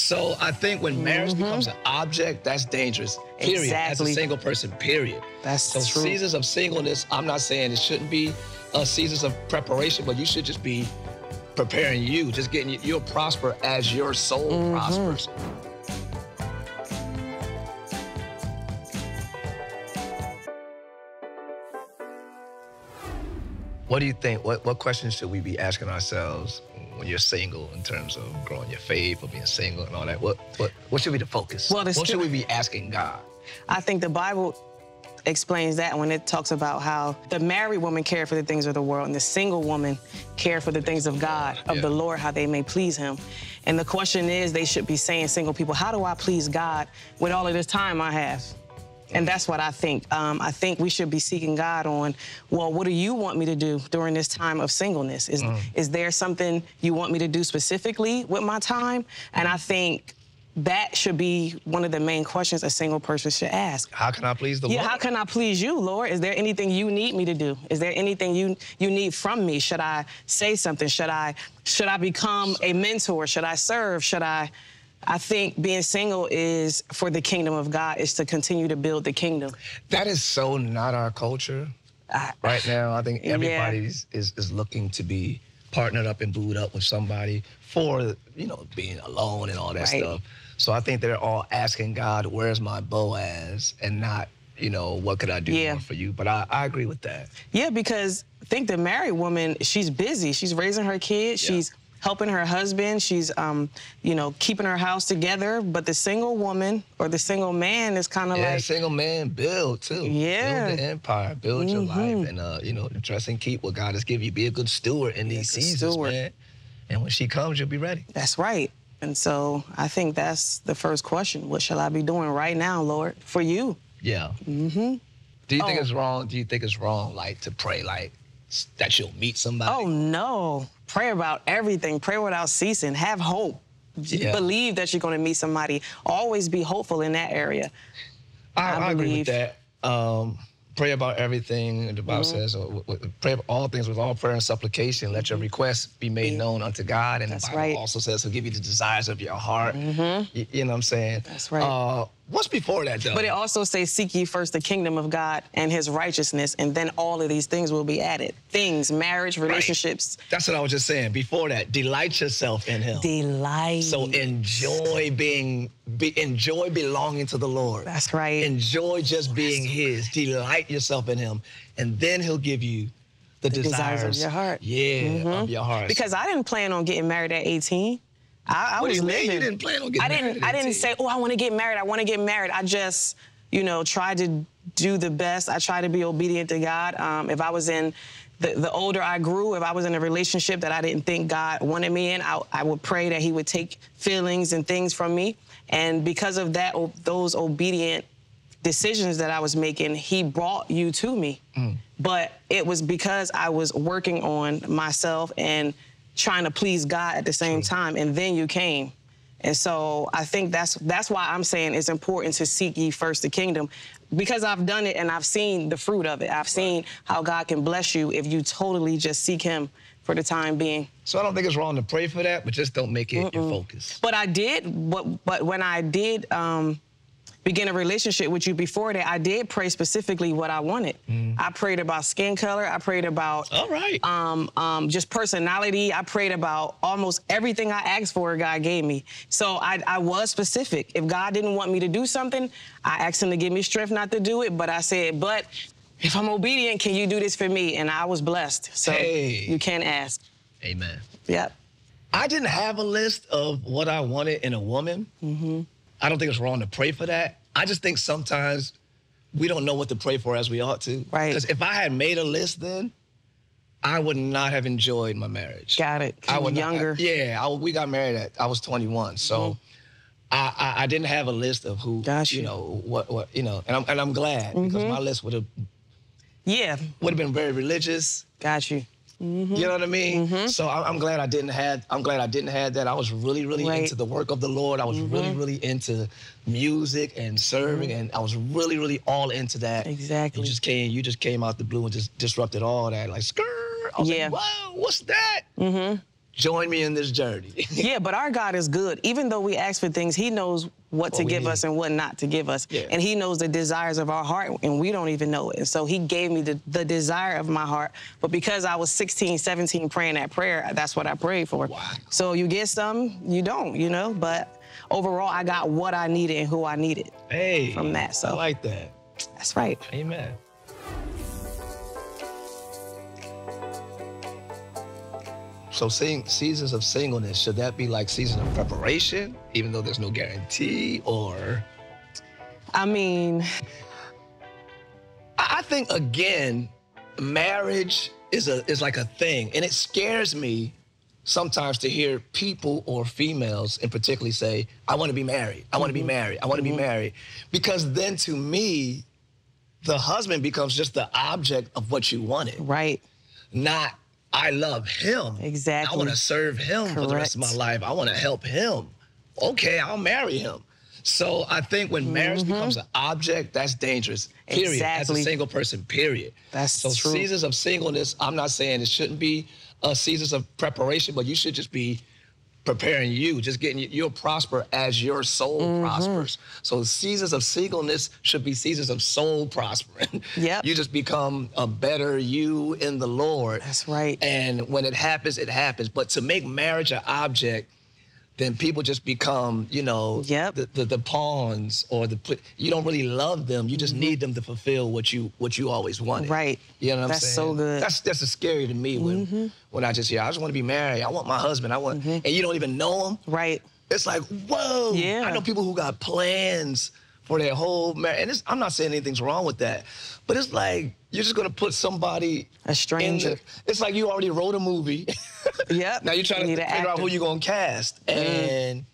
So I think when marriage becomes an object, that's dangerous. Period. As a single person, period. That's so true. seasons of singleness, I'm not saying it shouldn't be uh, seasons of preparation, but you should just be preparing you, just getting you, you'll prosper as your soul Mm-hmm. prospers. What do you think? What, what questions should we be asking ourselves when you're single in terms of growing your faith or being single and all that? What what, what should be the focus? Well, the what should we be asking God? I think the Bible explains that when it talks about how the married woman cared for the things of the world and the single woman cared for the things of God, of Yeah. the Lord, how they may please him. And the question is, they should be saying, single people, how do I please God with all of this time I have? And that's what I think. Um, I think we should be seeking God on, well, what do you want me to do during this time of singleness? Is, is there something you want me to do specifically with my time? And I think that should be one of the main questions a single person should ask. How can I please the Yeah, Lord? how can I please you, Lord? Is there anything you need me to do? Is there anything you you need from me? Should I say something? Should I should I become a mentor? Should I serve? Should I I think being single is for the kingdom of God is to continue to build the kingdom. That is so not our culture I- right now. I think everybody is, is, is looking to be partnered up and booed up with somebody for, you know, being alone and all that Right. stuff. So I think they're all asking God, where's my Boaz? And not, you know, what could I do Yeah. more for you? But I, I agree with that. Yeah, because I think the married woman, she's busy. She's raising her kids. Yeah. She's helping her husband. She's, um, you know, keeping her house together. But the single woman or the single man is kind of Yeah, like, single man, build too. Yeah. Mm-hmm. Build the empire, build your life, and uh, you know, trust and keep what God has given you. Be a good steward in these seasons, steward. man. And when she comes, you'll be ready. That's right. And so I think that's the first question. What shall I be doing right now, Lord, for you? Yeah. Mm-hmm. Do you think Oh. it's wrong? Do you think it's wrong, like, to pray, like, that you'll meet somebody? Oh, no. Pray about everything. Pray without ceasing. Have hope. Yeah. Believe that you're going to meet somebody. Always be hopeful in that area. I, I I agree with that. Um, pray about everything. The Bible Mm-hmm. says, uh, w- w- pray all things with all prayer and supplication. Let your requests be made known unto God. And Mm-hmm. That's the Bible right. Mm-hmm. also says, He'll give you the desires of your heart. Y- You, know what I'm saying? That's right. Uh, what's before that, though? But it also says, Seek ye first the kingdom of God and his righteousness, and then all of these things will be added. Things, marriage, relationships. That's what I was just saying. Before that, delight yourself in Him. Delight. So enjoy being, be, enjoy belonging to the Lord. That's right. Enjoy just being His. Delight yourself in Him, and then He'll give you the, The desires of your heart. Mm-hmm. Yeah, of your heart. because I didn't plan on getting married at 18. I, I was living. You didn't plan on getting I didn't. I didn't say, "Oh, I want to get married. I want to get married." I just, you know, tried to do the best. I tried to be obedient to God. Um, if I was in, the, the older I grew, if I was in a relationship that I didn't think God wanted me in, I, I would pray that He would take feelings and things from me. And because of that, those obedient decisions that I was making, he brought you to me. But it was because I was working on myself and trying to please God at the same time, and then you came. And so I think that's that's why I'm saying it's important to seek ye first the kingdom, because I've done it and I've seen the fruit of it. I've seen how God can bless you if you totally just seek Him for the time being. so I don't think it's wrong to pray for that, but just don't make it your focus. But I did, but, but when I did um, begin a relationship with you before that, I did pray specifically what I wanted. I prayed about skin color. I prayed about All right. um, um, just personality. I prayed about almost everything I asked for, God gave me. So I, I was specific. If God didn't want me to do something, I asked Him to give me strength not to do it. But I said, but if I'm obedient, can you do this for me? And I was blessed. So Hey. you can ask. Amen. Yep. I didn't have a list of what I wanted in a woman. Mm-hmm. I don't think it's wrong to pray for that. I just think sometimes we don't know what to pray for as we ought to. Right. Because if I had made a list then, I would not have enjoyed my marriage. Got it. I was not- younger. Mm-hmm. yeah, I, we got married at I was 21, so I, I I didn't have a list of who Got you. Mm-hmm. know what what you know, and I'm and I'm glad because my list would have Yeah. would have been very religious. Got you. Mm-hmm. You know what I mean? Mm-hmm. So I- I'm glad I didn't have. I'm glad I didn't have that. I was really, really Right. into the work of the Lord. I was mm-hmm. really, really into music and serving, and I was really, really all into that. Exactly. You just came. You just came out the blue and just disrupted all that. Like skirt. I was Yeah. like, whoa, what's that? Mm-hmm. Join me in this journey. yeah, but our God is good. Even though we ask for things, He knows what, to oh, give need. us and what not to give us. Yeah. And He knows the desires of our heart, and we don't even know it. And so He gave me the, the desire of my heart. But because I was 16, 17 praying that prayer, that's what I prayed for. Wow. So you get some, you don't, you know? But overall, I got what I needed and who I needed hey, from that. So I like that. That's right. Amen. So seeing seasons of singleness, should that be like season of preparation, even though there's no guarantee, or? I mean, I think again, marriage is a is like a thing, and it scares me sometimes to hear people or females in particularly say, "I want to be married. I want to mm-hmm. be married. I want to mm-hmm. be married," because then to me, the husband becomes just the object of what you wanted, right? Not I love him. Exactly. I want to serve him Correct. for the rest of my life. I want to help him. Okay, I'll marry him. So I think when marriage mm-hmm. becomes an object, that's dangerous. Period. Exactly. As a single person, period. That's so true. seasons of singleness. I'm not saying it shouldn't be uh, seasons of preparation, but you should just be preparing you, just getting you, you'll prosper as your soul mm-hmm. prospers. So seasons of singleness should be seasons of soul prospering. Yep. you just become a better you in the Lord. That's right. And when it happens, it happens. But to make marriage an object then people just become, you know, yep. the, the, the pawns or the you don't really love them. You just mm-hmm. need them to fulfill what you what you always wanted. Right. You know what that's I'm saying? That's so good. That's that's scary to me when mm-hmm. when I just hear I just want to be married. I want my husband. I want mm-hmm. and you don't even know him. Right. It's like whoa. Yeah. I know people who got plans for their whole marriage, and I'm not saying anything's wrong with that, but it's like you're just gonna put somebody a stranger. The, it's like you already wrote a movie. yep. now you're trying you to figure out who you're gonna cast, mm. and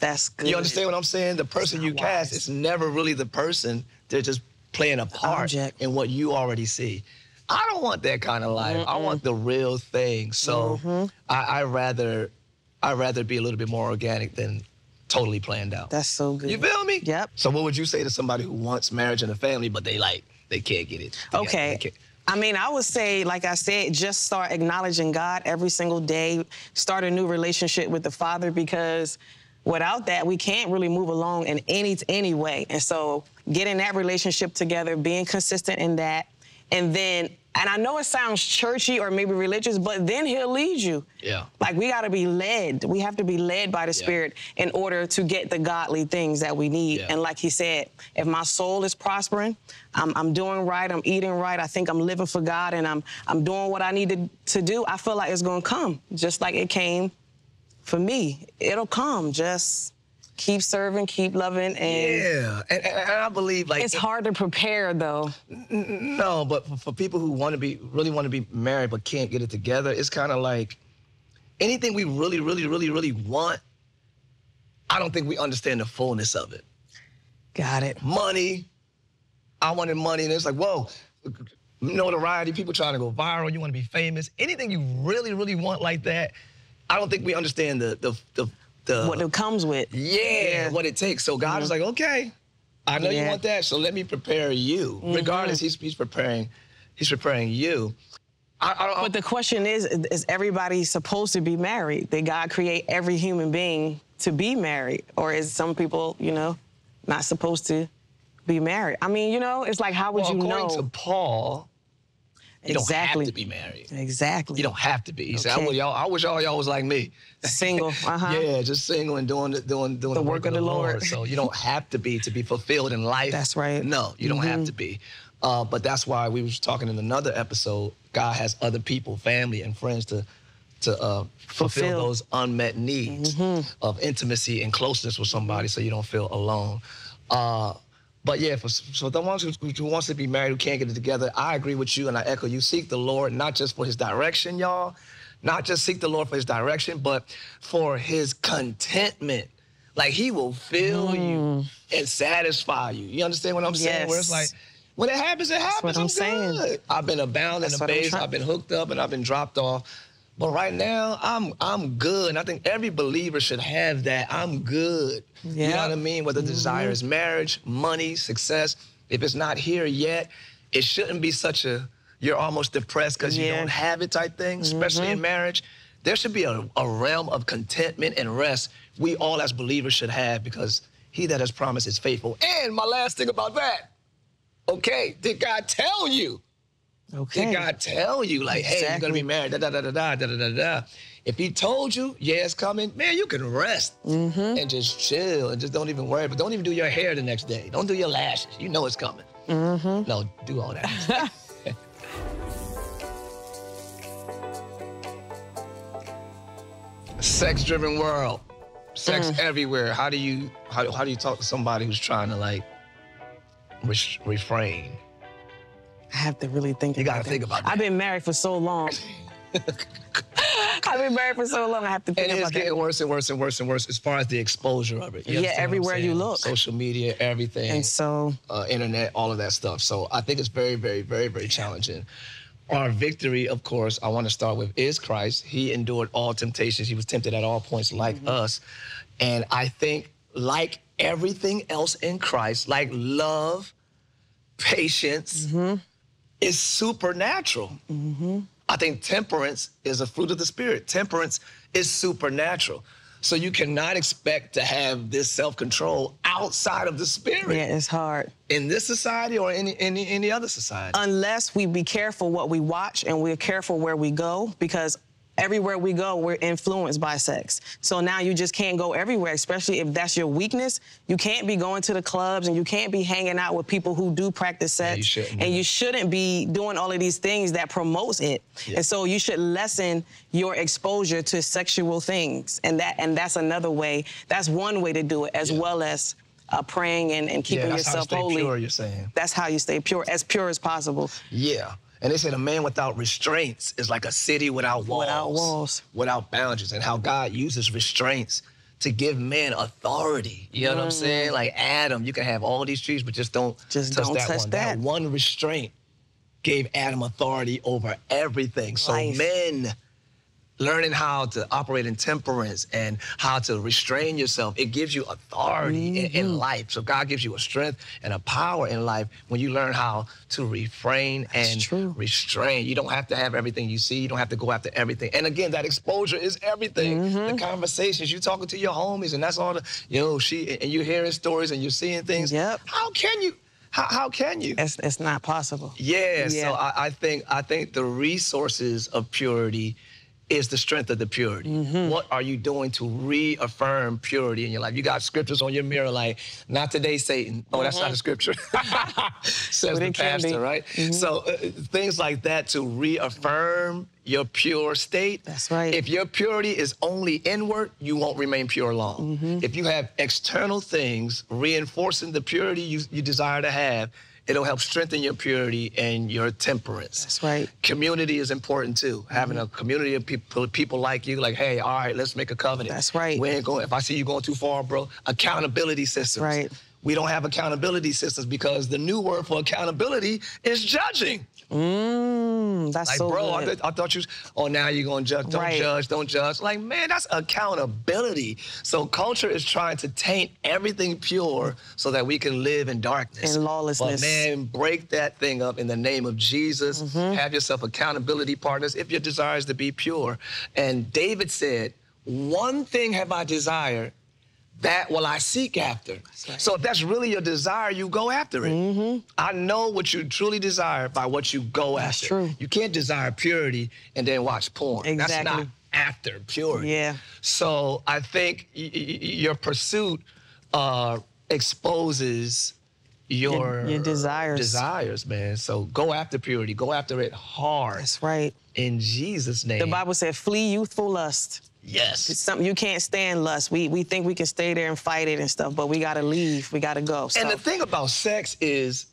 that's good. You understand what I'm saying? The person you wise. cast is never really the person. They're just playing a part Object. in what you already see. I don't want that kind of life. Mm-mm. I want the real thing. So mm-hmm. I, I rather I rather be a little bit more organic than totally planned out. That's so good. You feel me? Yep. So what would you say to somebody who wants marriage and a family, but they like they can't get it? They okay. Can't, I mean, I would say, like I said, just start acknowledging God every single day. Start a new relationship with the Father because without that, we can't really move along in any any way. And so, getting that relationship together, being consistent in that, and then and I know it sounds churchy or maybe religious, but then he'll lead you. Yeah. Like we got to be led. We have to be led by the yeah. Spirit in order to get the godly things that we need. Yeah. And like he said, if my soul is prospering, I'm, I'm, doing right, I'm eating right, I think I'm living for God, and I'm I'm doing what I need to, to do. I feel like it's gonna come, just like it came for me. It'll come. Just keep serving, keep loving, and yeah. And, and I believe like it's hard to prepare though. N- no, but for, for people who want to be really want to be married but can't get it together, it's kind of like anything we really, really, really, really want. I don't think we understand the fullness of it. Got it. Money. I wanted money, and it's like, whoa, notoriety. People trying to go viral. You want to be famous. Anything you really, really want like that. I don't think we understand the the the the, what it comes with. Yeah, yeah. what it takes. So God mm-hmm. is like, okay, I know yeah. you want that, so let me prepare you. Mm-hmm. Regardless, he's he's preparing, he's preparing you. I, I but the question is, is everybody supposed to be married? Did God create every human being to be married, or is some people, you know, not supposed to be married? I mean, you know, it's like, how would well, you according know? According to Paul, you exactly. don't have to be married. Exactly. You don't have to be. He okay. said, I, y'all, I wish all y'all was like me. Single. Uh-huh. yeah, just single and doing doing doing the, the work, work, of the Lord. Lord. So you don't have to be to be fulfilled in life. That's right. No, you don't mm-hmm. have to be. Uh, but that's why we was talking in another episode. God has other people, family, and friends to to uh, fulfill, fulfill, those unmet needs mm-hmm. of intimacy and closeness with somebody, so you don't feel alone. Uh, but yeah, for, so the ones who, who wants to be married who can't get it together, I agree with you and I echo you. Seek the Lord not just for His direction, y'all, not just seek the Lord for His direction, but for His contentment. Like He will fill mm. you and satisfy you. You understand what I'm saying? Yes. Where it's like. When it happens, it happens. That's what I'm, I'm saying. I've been abound in the base. I've been hooked up and I've been dropped off. But right now, I'm I'm good. And I think every believer should have that. I'm good. Yeah. You know what I mean? Whether the mm-hmm. desire is marriage, money, success. If it's not here yet, it shouldn't be such a you're almost depressed because yeah. you don't have it type thing, especially mm-hmm. in marriage. there should be a, a realm of contentment and rest we all as believers should have because he that has promised is faithful. And my last thing about that, okay, did God tell you? Okay. Did God tell you, like, hey, you're gonna be married, da da da da da da da da. If he told you, yeah, it's coming, man, you can rest Mm-hmm. and just chill and just don't even worry. But don't even do your hair the next day. Don't do your lashes. You know it's coming. Mm-hmm. No, do all that. Sex-driven world, sex Mm. everywhere. How do you how, how do you talk to somebody who's trying to like refrain? I have to really think. You about gotta that. think about that. I've been married for so long. I've been married for so long. I have to think about it. And it's getting that. worse and worse and worse and worse as far as the exposure of it. You Yeah, understand what I'm everywhere you look. Social media, everything. And so, uh, internet, all of that stuff. So I think it's very, very, very, very challenging. Our victory, of course, I want to start with is Christ. He endured all temptations. He was tempted at all points, like Mm-hmm. us. And I think, like everything else in Christ, like love, patience, Mm-hmm. Is supernatural. Mm-hmm. I think temperance is a fruit of the spirit. Temperance is supernatural. So you cannot expect to have this self-control outside of the spirit yeah, it's hard. in this society or any any any other society. Unless we be careful what we watch and we're careful where we go, because everywhere we go, we're influenced by sex. So now you just can't go everywhere, especially if that's your weakness. You can't be going to the clubs and you can't be hanging out with people who do practice sex. you shouldn't. and you shouldn't be doing all of these things that promotes it. Yeah. And so you should lessen your exposure to sexual things. And that and that's another way. That's one way to do it, as Yeah. well as uh, praying and, and keeping yeah, that's how to yourself stay holy. pure. You're saying. That's how you stay pure, as pure as possible. Yeah. And they said a man without restraints is like a city without walls. Without walls. Without boundaries. And how God uses restraints to give men authority. You know what I'm saying? Like Adam, you can have all these trees, but just don't Mm. Just touch don't that touch one. that. one restraint gave Adam authority over everything. So Life. men learning how to operate in temperance and how to restrain yourself it gives you authority in, Mm-hmm. in life so god gives you a strength and a power in life when you learn how to refrain and true. restrain you don't have to have everything you see you don't have to go after everything and again that exposure is everything Mm-hmm. the conversations you're talking to your homies and that's all the you know she and you're hearing stories and you're seeing things Yep. how can you how, how can you It's, it's not possible. yeah, Yeah. so I, I think I think the resources of purity is the strength of the purity. Mm-hmm. What are you doing to reaffirm purity in your life? You got scriptures on your mirror like, not today, Satan. Oh, that's not a scripture. Says the it can be. pastor, right? So uh, things like that to reaffirm your pure state. That's right. If your purity is only inward, you won't remain pure long. Mm-hmm. If you have external things reinforcing the purity you, you desire to have, it'll help strengthen your purity and your temperance. That's right. Community is important too. Mm-hmm. Having a community of people, people like you, like, hey, all right, let's make a covenant. That's right. We ain't going. If I see you going too far, bro, accountability systems. right. We don't have accountability systems because the new word for accountability is judging. Mm, that's Like, so bro, I, th- I thought you. was- Oh, now you're gonna judge. Don't Right. judge. Don't judge. Like, man, that's accountability. So culture is trying to taint everything pure so that we can live in darkness And lawlessness. But man, break that thing up in the name of Jesus. Mm-hmm. Have yourself accountability partners if your desire is to be pure. And David said, "One thing have I desired." That will I seek after. right. So if that's really your desire, you go after it. I know what you truly desire by what you go Mm-hmm. That's after. true. You can't desire purity and then watch porn. Exactly. That's not after purity. Yeah. So I think y- y- your pursuit uh, exposes your, Your- your desires. Desires, man. So go after purity. Go after it hard. That's right. In Jesus' name. The Bible said, flee youthful lust. Yes. It's something you can't stand lust. We we think we can stay there and fight it and stuff, but we gotta leave. We gotta go. So. And the thing about sex is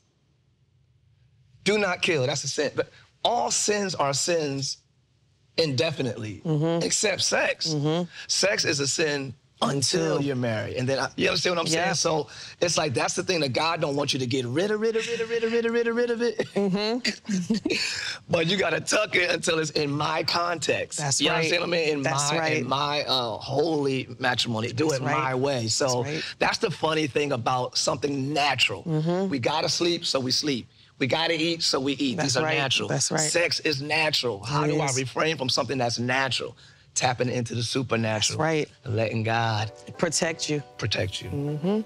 do not kill. That's a sin. But all sins are sins indefinitely, Mm-hmm. except sex. Sex is a sin until, you're married. And then, I, you understand what I'm Yeah. saying? So it's like that's the thing that God don't want you to get rid of, rid of, rid of, rid of, rid of, rid of, rid of it. Mm-hmm. but you got to tuck it until it's in my context. That's you right. understand what I mean? In That's my, right. in my uh, holy matrimony. Do That's it right. my way. So That's right. that's the funny thing about something natural. Mm-hmm. We gotta sleep, so we sleep. We gotta eat, so we eat. That's These are right. natural. That's right. Sex is natural. How It do is. I refrain from something that's natural? Tapping into the supernatural. That's right. Letting God protect you. Protect you. Mm-hmm.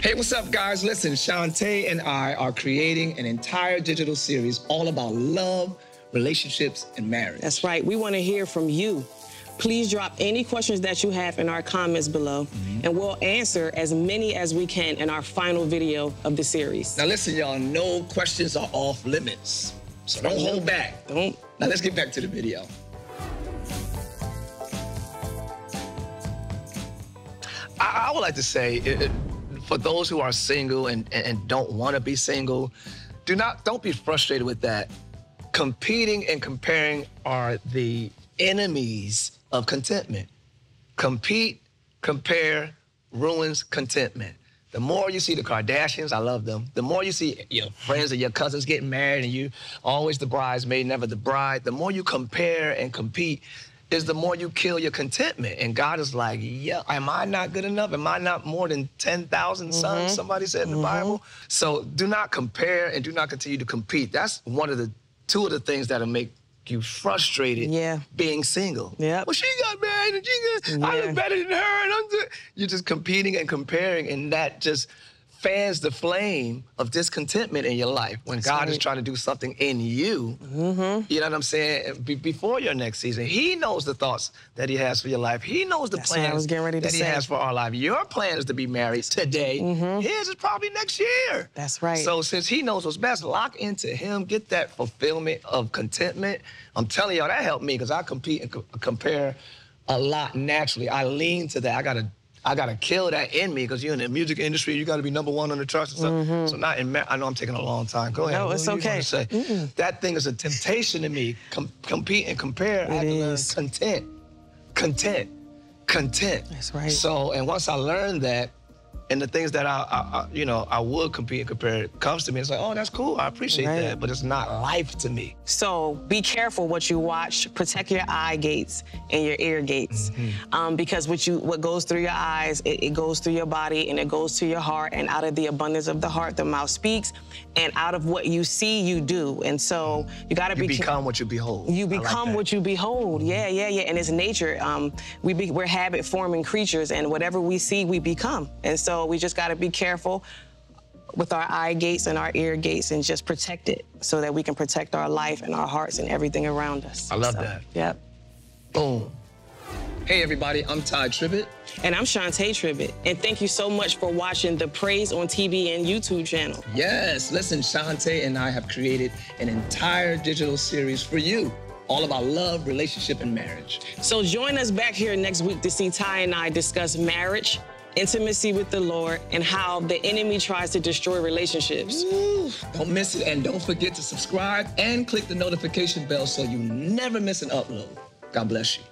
Hey, what's up, guys? Listen, Shanté and I are creating an entire digital series all about love, relationships, and marriage. That's right. We want to hear from you. Please drop any questions that you have in our comments below, mm-hmm. and we'll answer as many as we can in our final video of the series. Now, listen, y'all, no questions are off limits. So don't hold back. Don't. Now, let's get back to the video. I, I would like to say, it, for those who are single and, and don't want to be single, do not don't be frustrated with that. Competing and comparing are the enemies of contentment. Compete, compare, ruins contentment. The more you see the Kardashians, I love them. The more you see your friends or your cousins getting married and you always the bridesmaid, never the bride, the more you compare and compete, is the more you kill your contentment. And God is like, yeah, am I not good enough? Am I not more than 10,000 sons? Mm-hmm. Somebody said in the mm-hmm. Bible. So do not compare and do not continue to compete. That's one of the two of the things that'll make you frustrated yeah. being single. Yeah. Well, she got married and she got, yeah. I was better than her. And I'm just, you're just competing and comparing, and that just fans the flame of discontentment in your life when That's God right. is trying to do something in you. Mm-hmm. You know what I'm saying? Be- before your next season, He knows the thoughts that He has for your life. He knows the That's plans that He has for our life. Your plan is to be married today. Mm-hmm. His is probably next year. That's right. So since He knows what's best, lock into Him. Get that fulfillment of contentment. I'm telling y'all that helped me because I compete and co- compare a lot naturally. I lean to that. I got to I gotta kill that in me because you're in the music industry. You gotta be number one on the charts and stuff. Mm-hmm. So not in. I know I'm taking a long time. Go ahead. No, it's okay. Say that thing is a temptation to me. Com- compete and compare. It I is. content, content, content. That's right. So and once I learned that, and the things that I, I, I, you know, I would compete and compare comes to me. It's like, oh, that's cool. I appreciate right. that, but it's not life to me. So be careful what you watch. Protect your eye gates and your ear gates, mm-hmm. um, because what you what goes through your eyes, it, it, goes through your body and it goes to your heart. And out of the abundance of the heart, the mouth speaks. And out of what you see, you do. And so you got to be become what you behold. You become like what you behold. Mm-hmm. Yeah, yeah, yeah. And it's nature. Um, we be, we're habit forming creatures, and whatever we see, we become. And so we just got to be careful with our eye gates and our ear gates and just protect it so that we can protect our life and our hearts and everything around us. I love so, that. Yep. Boom. Hey, everybody, I'm Tye Tribbett. And I'm Shanté Tribbett. And thank you so much for watching the Praise on TBN and YouTube channel. Yes, listen, Shanté and I have created an entire digital series for you all about love, relationship, and marriage. So join us back here next week to see Tye and I discuss marriage, intimacy with the Lord, and how the enemy tries to destroy relationships. Ooh, don't miss it, and don't forget to subscribe and click the notification bell so you never miss an upload. God bless you.